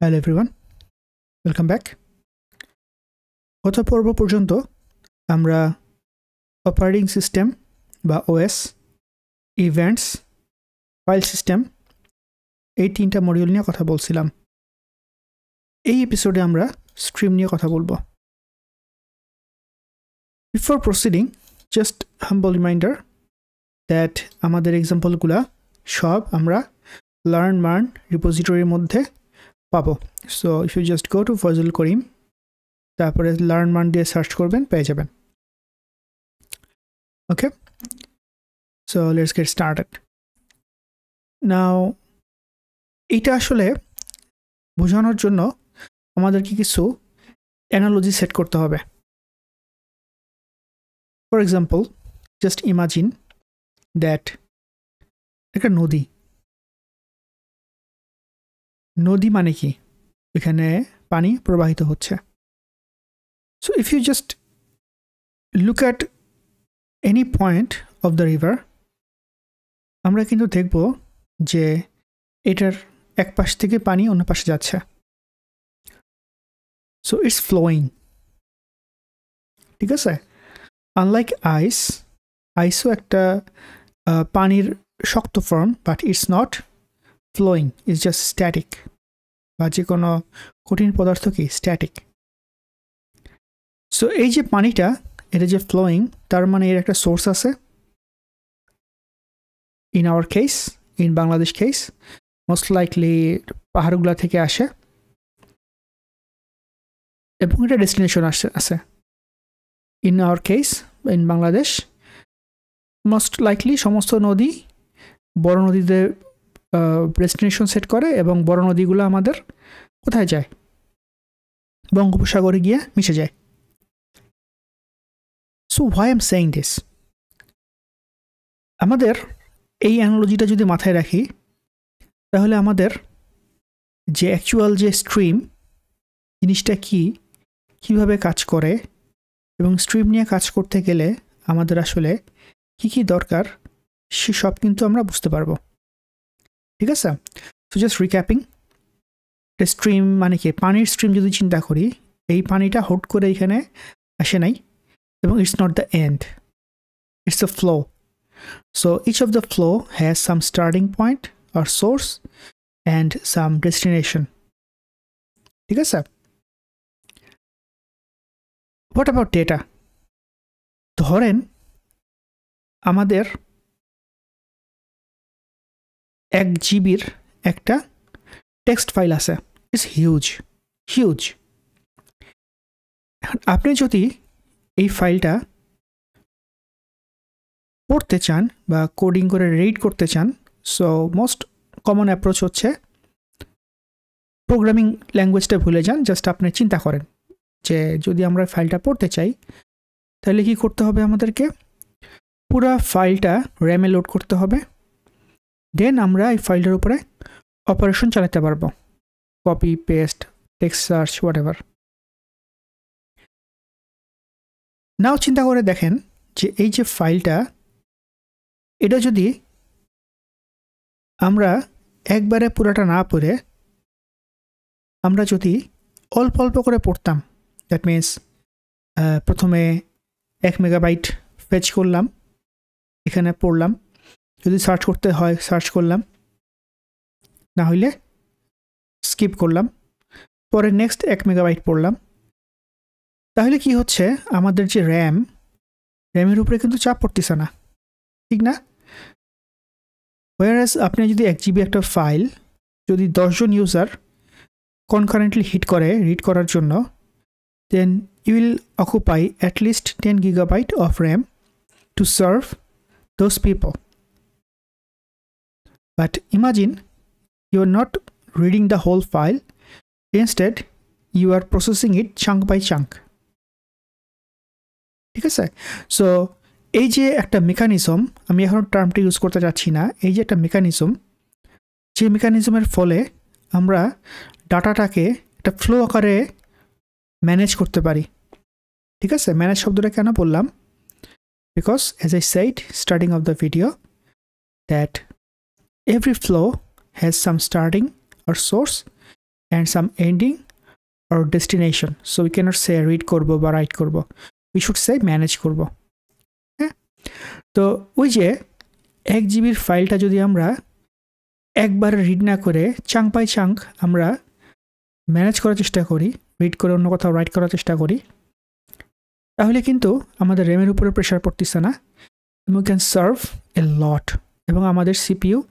Hello everyone welcome back গত পর্ব পর্যন্ত আমরা অপারেটিং সিস্টেম বা ওএস ইভেন্টস ফাইল সিস্টেম এই তিনটা মডিউল নিয়ে কথা বলছিলাম। এই এপিসোডে আমরা স্ট্রিম নিয়ে কথা বলব। Before proceeding just humble reminder that আমাদের এক্সাম্পলগুলা সব আমরা লার্ন মার্ন রিপোজিটরির মধ্যে পাবো। So if you just go to Fazle Karim তারপরে লার্ন মান দিয়ে সার্চ করবেন, পেয়ে যাবেন। Okay so let's get started now এটা আসলে বোঝানোর জন্য আমাদেরকে কিছু অ্যানালজি সেট করতে হবে। For example just imagine that একটা নদী। নদী মানে কি? এখানে পানি প্রবাহিত হচ্ছে। So if you just look at any point of the river আমরা কিন্তু দেখব যে এটার এক পাশ থেকে পানি অন্য পাশে যাচ্ছে। সো ইটস ফ্লোয়িং ঠিক আছে? আনলাইক আইস আইসও একটা পানির শক্ত form but it's not flowing is just static বা যে কোনো কঠিন পদার্থ কি? স্ট্যাটিক সো এই যে পানিটা, এটা যে ফ্লোয়িং তার মানে এর একটা সোর্স আছে। In our case in Bangladesh case most likely পাহাড়গুলা থেকে আসে। এবং এটা ডেস্টিনেশন আসে, আছে। In our case in Bangladesh most likely সমস্ত নদী, বড় নদীতে ডেস্টিনেশন সেট করে এবং বড় নদীগুলো আমাদের কোথায় যায়? বঙ্গোপসাগরে গিয়ে মিশে যায়। So why am saying this আমাদের এই অ্যানোলজিটা যদি মাথায় রাখি, তাহলে আমাদের যে অ্যাকচুয়াল যে স্ট্রিম জিনিসটা কি, কীভাবে কাজ করে এবং স্ট্রিম নিয়ে কাজ করতে গেলে আমাদের আসলে কি কি দরকার, সে সব কিন্তু আমরা বুঝতে পারব। ঠিক আছে? সো জাস্ট রিক্যাপিং স্ট্রিম মানে কি, পানির স্ট্রিম যদি চিন্তা করি, এই পানিটা হট করে এখানে আসে নাই এবং it's not the end it's the flow so each of the flow has some starting point or source and some destination ঠিক আছে? হোয়াট অ্যাবাউট ডেটা ধরেন আমাদের এক জিবির একটা টেক্সট ফাইল আছে। ইটস হিউজ হিউজ এখন আপনি যদি এই ফাইলটা পড়তে চান বা কোডিং করে রিড করতে চান সো মোস্ট কমন অ্যাপ্রোচ হচ্ছে প্রোগ্রামিং ল্যাঙ্গুয়েজটা ভুলে যান জাস্ট আপনি চিন্তা করেন যে যদি আমরা ফাইলটা পড়তে চাই, তাহলে কি করতে হবে আমাদেরকে? পুরো ফাইলটা র্যামে লোড করতে হবে। দেন আমরা এই ফাইলটার উপরে অপারেশন চালাতে পারব। Copy paste text search whatever now চিন্তা করে দেখেন যে এই যে ফাইলটা এটা যদি আমরা একবারে পুরাটা না পড়ে, আমরা যদি অল্প অল্প করে পড়তাম দ্যাট মিন্স প্রথমে এক মেগাবাইট ফেচ করলাম, এখানে পড়লাম যদি সার্চ করতে হয় সার্চ করলাম। না হইলে স্কিপ করলাম। পরে নেক্সট এক মেগাবাইট পড়লাম। তাহলে কি হচ্ছে? আমাদের যে র্যাম র্যামের উপরে কিন্তু চাপ পড়তেছে না। ঠিক না? ওয়ারাস আপনি যদি এক জিবি একটা ফাইল যদি দশজন ইউজার কনকারেন্টলি হিট করে রিড করার জন্য then you will occupy at least ten gigabyte of RAM to serve those people But imagine you are not reading the whole file. Instead, you are processing it chunk by chunk. ঠিক আছে so এই যে একটা mechanism আমি এখন টার্মটা use করতে যাচ্ছি না এই যে একটা মেকানিজম যে মেকানিজমের ফলে আমরা ডাটাটাকে একটা ফ্লো আকারে ম্যানেজ করতে পারি ঠিক আছে ম্যানেজ শব্দটা কেন বললাম because as I said starting of the video that every flow has some starting or source and some ending or destination. So we cannot say read করব বা write করব we should say manage করব হ্যাঁ তো ওই যে এক জিবির ফাইলটা যদি আমরা একবার রিড না করে চাং বাই চাঙ্ক আমরা ম্যানেজ করার চেষ্টা করি রিড করে অন্য কোথাও রাইট করার চেষ্টা করি, তাহলে কিন্তু আমাদের র্যামের উপরে প্রেশার পড়তেছে না। এবং ক্যান সার্ভ এ লট এবং আমাদের সিপিইউ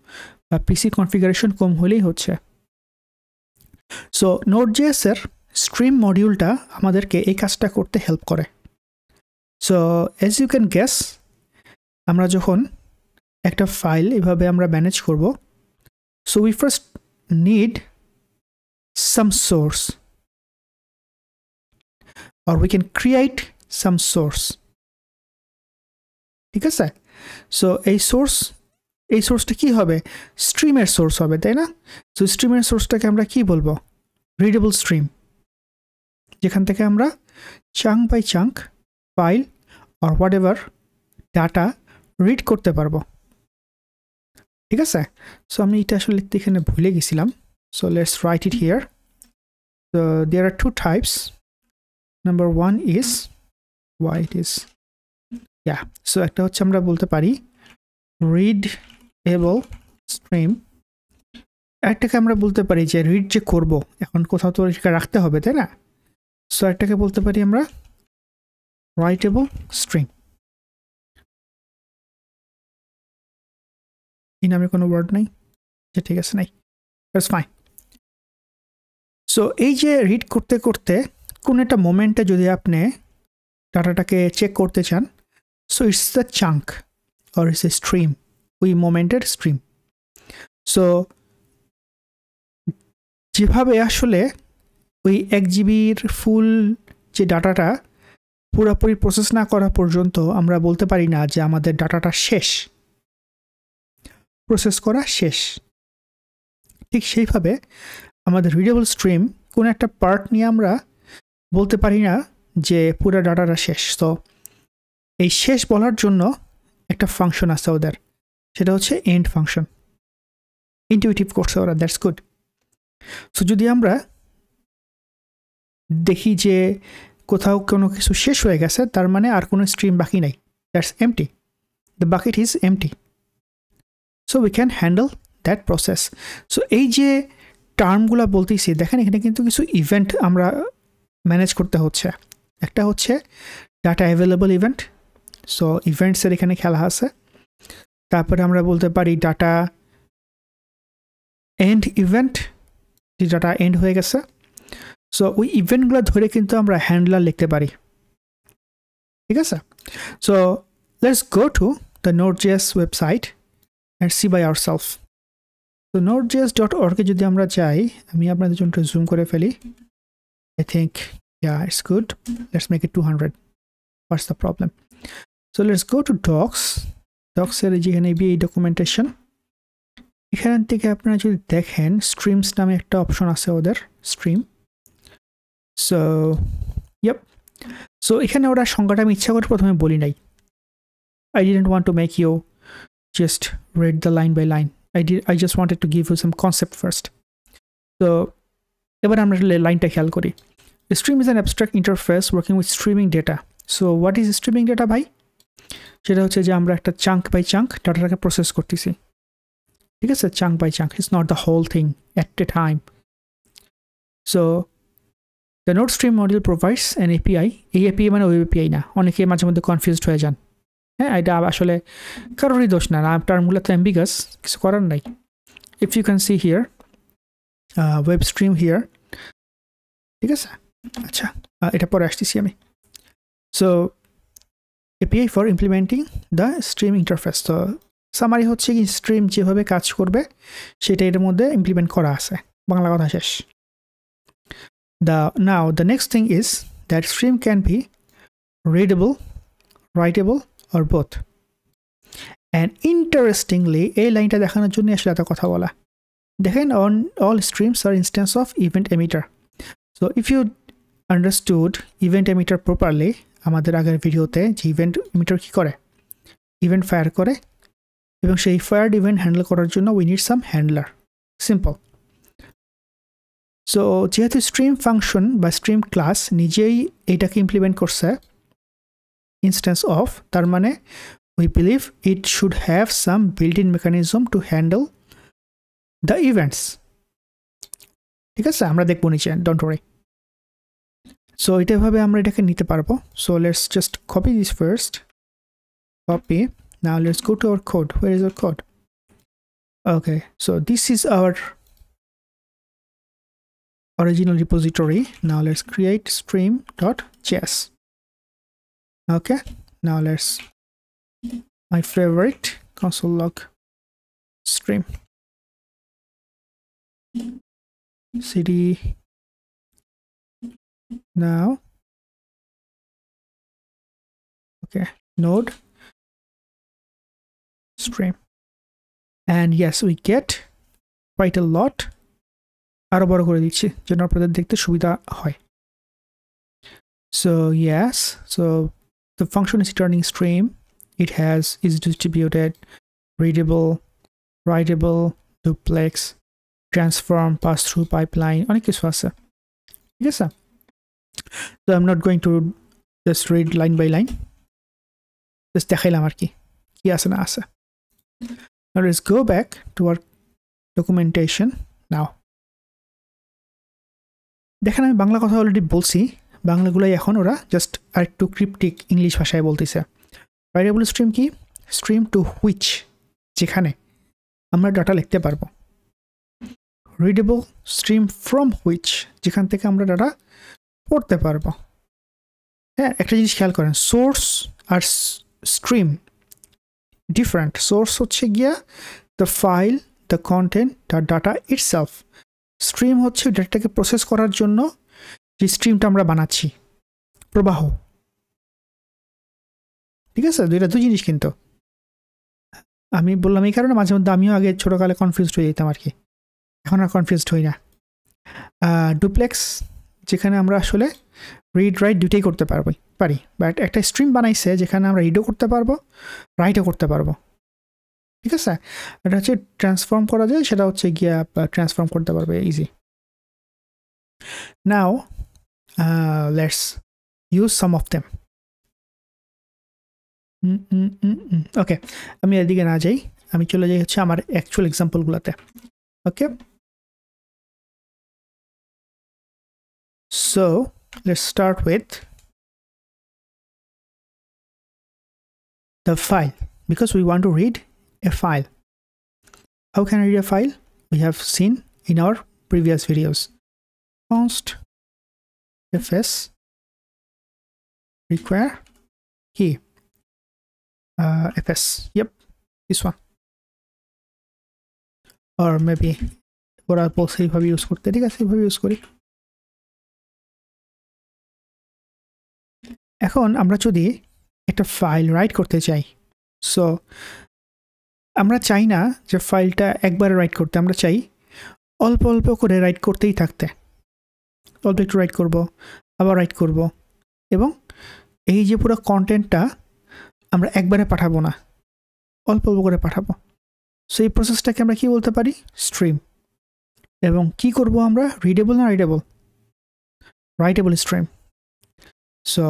বা পিসি কনফিগারেশন কম হলেই হচ্ছে। সো নোট জিএসের স্ট্রিম মডিউলটা আমাদেরকে এই কাজটা করতে হেল্প করে। So as you can guess আমরা যখন একটা ফাইল এভাবে আমরা ম্যানেজ করব so we first need some source or we can create some source ঠিক আছে? সো এই সোর্স এই সোর্সটা কি হবে? স্ট্রিমের সোর্স হবে, তাই না? সো স্ট্রিমের সোর্সটাকে আমরা কি বলব? রিডেবল স্ট্রিম যেখান থেকে আমরা চাঙ্ক বাই চাঙ্ক ফাইল আর হোয়াট এভার ডাটা রিড করতে পারব। ঠিক আছে? সো আমি এটা আসলে লিখতে এখানে ভুলে গেছিলাম। So let's write it here So, there are two types. Number one is why it is, yeah. So, একটা হচ্ছে আমরা বলতে পারি readable স্ট্রিম একটাকে আমরা বলতে পারি যে রিড যে করব, এখন কোথাও তো রাখতে হবে, তাই না? সো একটাকে বলতে পারি আমরা রাইটেবল স্ট্রিম এই নামে কোনো ওয়ার্ড নাই আচ্ছা ঠিক আছে, নাই। ফাইন সো এই যে রিড করতে করতে কোন একটা মোমেন্টে যদি আপনি ডাটাটাকে চেক করতে চান so it's the chunk or it's a stream ওই মোমেন্টের স্ট্রিম সো যেভাবে আসলে ওই এক জিবির ফুল যে ডাটাটা পুরোপুরি প্রসেস না করা পর্যন্ত আমরা বলতে পারি না যে আমাদের ডাটাটা শেষ। প্রসেস করা শেষ। ঠিক সেইভাবে আমাদের রিডেবল স্ট্রিম কোনো একটা পার্ট নিয়ে আমরা বলতে পারি না যে পুরো ডাটাটা শেষ। তো এই শেষ বলার জন্য একটা ফাংশন আছে ওদের। সেটা হচ্ছে এন্ড ফাংশন ইন্টিউটিভ করছে ওরা দ্যাটস গুড সো যদি আমরা দেখি যে কোথাও কোনো কিছু শেষ হয়ে গেছে, তার মানে আর কোনো স্ট্রিম বাকি নাই। That's empty the bucket is empty so we can handle that process so এই যে টার্মগুলো বলতেছি, দেখেন এখানে কিন্তু কিছু ইভেন্ট আমরা ম্যানেজ করতে হচ্ছে। একটা হচ্ছে ডাটা অ্যাভেলেবল ইভেন্ট সো ইভেন্টসের এখানে খেলা আছে। তারপরে আমরা বলতে পারি ডাটা এন্ড ইভেন্ট যে ডাটা এন্ড হয়ে গেছে। সো ওই ইভেন্টগুলো ধরে কিন্তু আমরা হ্যান্ডলার লিখতে পারি। ঠিক আছে? So let's go to the Node JS website and see by our self তো নোট জিএস ডট অর্গে যদি আমরা যাই, আমি আপনাদের জন্য জুম করে ফেলি। I think yeah it's good let's make it two hundred what's the problem so let's go to docs ডক্সের যেখানে এই ডকুমেন্টেশন এখান থেকে আপনারা যদি দেখেন স্ট্রিমস নামে একটা অপশন আছে ওদের স্ট্রিম সো ইয়াপ সো এখানে ওরা সংখ্যাটা আমি ইচ্ছা করে প্রথমে বলি নাই। I didn't want to make you just read the line by line I did, I just wanted to give you some concept first. So, এবার আমরা লাইনটা খেয়াল করি। Stream is an abstract interface working with streaming data so what is streaming data ভাই? সেটা হচ্ছে যে আমরা একটা চাঙ্ক বাই চাঙ্ক ডাটাটাকে প্রসেস করতেছি। ঠিক আছে? Chunk by chunk it's not the whole thing at a time so the Node stream module provides an API এই এপিআই মানে ওয়েব এপিআই না। অনেকে মাঝে মধ্যে কনফিউজড হয়ে যান। হ্যাঁ এটা আসলে কারোরই দোষ না। না টার্মগুলো তো অ্যাম্বিগাস কিছু করার নাই। If you can see here web stream here ঠিক আছে? আচ্ছা এটা পরে আসতেছি আমি। So API for implementing the stream interface তো সামারি হচ্ছে কি স্ট্রিম যেভাবে কাজ করবে সেটা এর মধ্যে ইমপ্লিমেন্ট করা আছে। বাংলা কথা শেষ। The now the next thing is that stream can be readable writable or both. And interestingly, এই লাইনটা দেখানোর জন্য আসলে এত কথা বলা। দেখেন on all streams are instance of event emitter so if you understood event emitter properly আমাদের আগের ভিডিওতে যে ইভেন্ট এমিটার কী করে? ইভেন্ট ফায়ার করে এবং সেই ফায়ার্ড ইভেন্ট হ্যান্ডেল করার জন্য we need some handler simple so যেহেতু স্ট্রিম ফাংশন বা স্ট্রিম ক্লাস নিজেই এইটাকে ইমপ্লিমেন্ট করছে ইনস্ট্যান্স অফ তার মানে we believe it should have some build in mechanism to handle the events ঠিক আছে? আমরা দেখব নিচে ডোন্ট ওয়ারি সো এটাভাবে আমরা এটাকে নিতে পারবো so let's just copy this first copy now let's go to our code where is our code okay so this is our original repository now let's create stream.js okay now let's my favorite console log stream cd now okay node stream and yes we get quite a lot আরো বড় করে দিচ্ছি যেন আপনাদের দেখতে সুবিধা হয় so yes so the function is returning stream it has is distributed readable writable duplex transform pass through pipeline অনেক কিছু আছে ঠিক আছে so, i'm not going to just read line by line. Just দেখাইলাম আর কি। কি আছে না আছে। Now, let's go back to our documentation now. দেখেন, আমি বাংলা কথা অলরেডি বলছি। বাংলাগুলোই এখন ওরা জাস্ট আর একটু ক্রিপ্টিক ইংলিশ ভাষায় বলতেছে। ভ্যারিয়েবল স্ট্রিম কি? স্ট্রিম টু হুইচ যেখানে আমরা ডাটা লিখতে পারব। রিডেবল স্ট্রিম ফ্রম হুইচ যেখান থেকে আমরা ডাটা পড়তে পারব। হ্যাঁ একটা জিনিস খেয়াল করেন সোর্স আর স্ট্রিম ডিফারেন্ট সোর্স হচ্ছে গিয়া the file the content the data itself stream হচ্ছে ডেটাটাকে প্রসেস করার জন্য যে স্ট্রিমটা আমরা বানাচ্ছি, প্রবাহ। ঠিক আছে? দুইটা দুই জিনিস কিন্তু। আমি বললাম এই কারণে মাঝে মধ্যে আমিও আগে ছোটোকালে কনফিউজড হয়ে যেতাম আর কি। এখন আর কনফিউজড হই না। ডুপ্লেক্স যেখানে আমরা আসলে রিড রাইট দুটোই করতে পারব, পারি। বাট একটা স্ট্রিম বানাইছে যেখানে আমরা রিডও করতে পারব রাইটও করতে পারব। ঠিক আছে? এটা হচ্ছে ট্রান্সফর্ম করা যায়, সেটা হচ্ছে গিয়া ট্রান্সফর্ম করতে পারবে easy now let's use some of them okay আমি এদিকে না যাই, আমি চলে যাই হচ্ছে আমার actual এক্সাম্পলগুলোতে okay So let's start with the file because we want to read a file. How can I read a file? We have seen in our previous videos. const fs require key uh, fs yep this one or maybe ওরা বলছে এইভাবে use করতে ঠিক আছে এইভাবে use করি এখন আমরা যদি একটা ফাইল রাইট করতে চাই সো আমরা চাই না যে ফাইলটা একবারে রাইট করতে, আমরা চাই অল্প অল্প করে রাইট করতেই থাকতে। অল্প একটু রাইট করব, আবার রাইট করব, এবং এই যে পুরো কন্টেন্টটা আমরা একবারে পাঠাবো না, অল্প অল্প করে পাঠাবো। সো এই প্রসেসটাকে আমরা কি বলতে পারি? স্ট্রিম এবং কি করব আমরা? রিডেবল না rideable writable stream so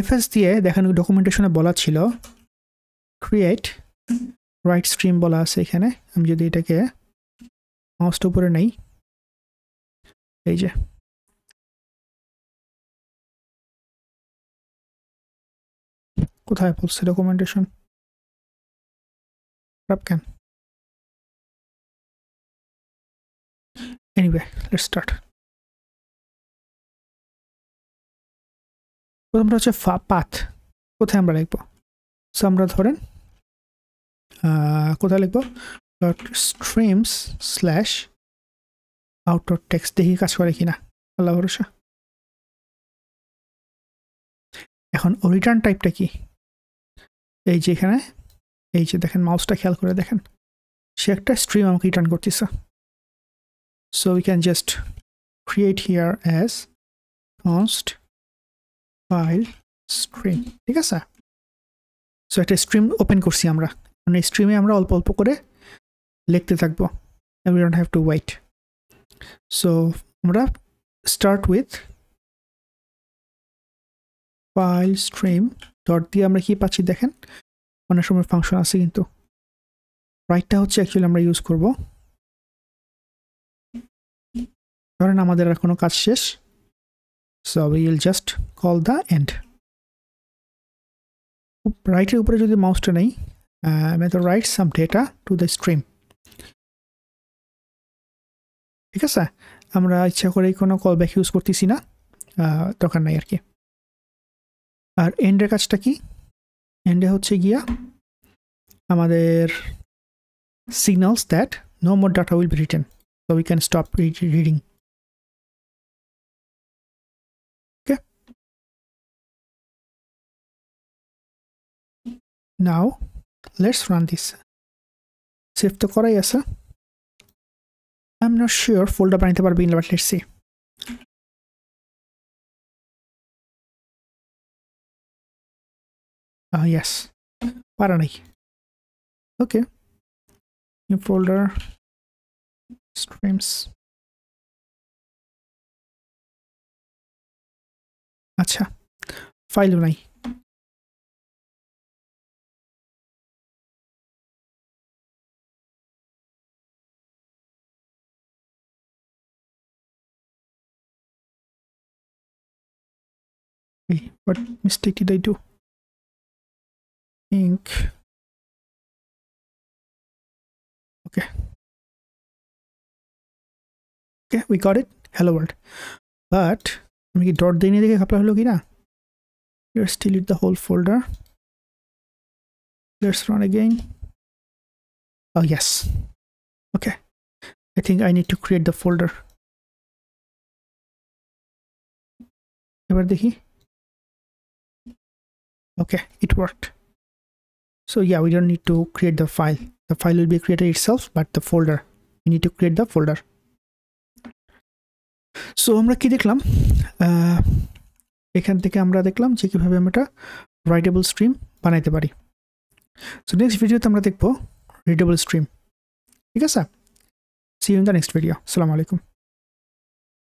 FS দিয়ে দেখানো ডকুমেন্টেশনে বলা ছিল ক্রিয়েট রাইট স্ট্রিম বলা আছে এখানে। আমি যদি এটাকে মাউসটা উপরে নেই, এই যে। কোথায় বলছে ডকুমেন্টেশন খারাপ কেন এনিওয়ে স্টার্ট প্রথমটা হচ্ছে পাথ। কোথায় আমরা লিখব? সো আমরা ধরেন কোথায় লিখব? Dot streams slash outdoor text দেখি কাজ করে কিনা। আল্লাহ ভরসা। এখন রিটার্ন টাইপটা কি? এই যে এখানে, এই যে দেখেন মাউসটা খেয়াল করে দেখেন। সে একটা স্ট্রিম আমাকে রিটার্ন করতেছে। So we can just create here as const file stream ঠিক আছে? সো একটা স্ট্রিম ওপেন করছি আমরা। মানে স্ট্রিমে আমরা অল্প অল্প করে লিখতে থাকব। We don't have to wait so আমরা start with file stream dot দিয়ে আমরা কি পাচ্ছি দেখেন? অনেক সময় ফাংশন আছে কিন্তু। রাইটটা হচ্ছে অ্যাকচুয়ালি আমরা ইউজ করব। ধরেন আমাদের আর কোনো কাজ শেষ। So will just call the end রাইটের উপরে যদি মাউসটা নেই method write some data to the stream ঠিক আছে আমরা ইচ্ছা করে কোনো কল ব্যাক ইউজ করতেছি না দরকার নাই আর কি আর এন্ডের কাজটা কি এন্ডে হচ্ছে গিয়া আমাদের signals that no more data will be written. So, we can stop re- reading. Now let's run this save তো করাই আছে I'm not sure folder বানাইতে পারবে কিনা but let's see uh, yes পারা নাই okay new folder streams আচ্ছা ফাইলও নাই Hey, what mistake did I do? Think okay okay we got it hello world but আমি কি ডট দিয়ে নিয়ে দেখে খাপলা হলো কি না let's delete the whole folder let's run again oh yes okay i think i need to create the folder এবার দেখি okay it worked so yeah we don't need to create the file the file will be created itself but the folder we need to create the folder so আমরা কি দেখলাম এখান থেকে আমরা দেখলাম যে কীভাবে আমরা রাইটেবল স্ট্রিম বানাইতে পারি সো নেক্সট ভিডিওতে আমরা দেখবো রিডেবল স্ট্রিম ঠিক আছে see in the next video আসসালামু আলাইকুম